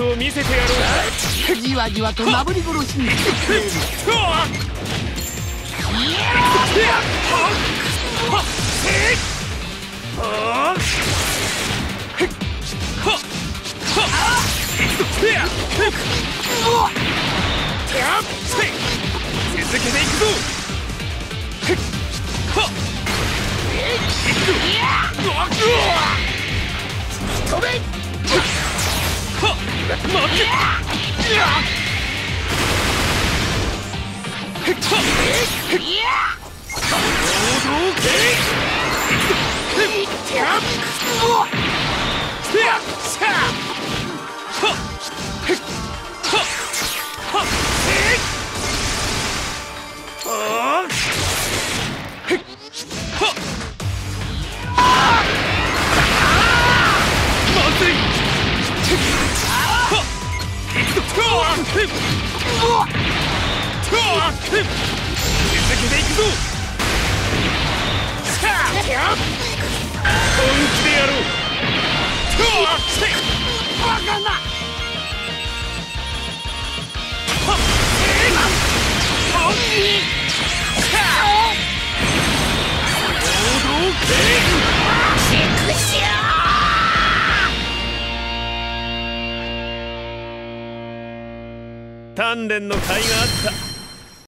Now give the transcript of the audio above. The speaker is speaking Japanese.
を見せてやろうじわじわとなぶり殺しに続けていくぞ続 けていくぞ本気でやろうバカな鍛錬の甲斐があった。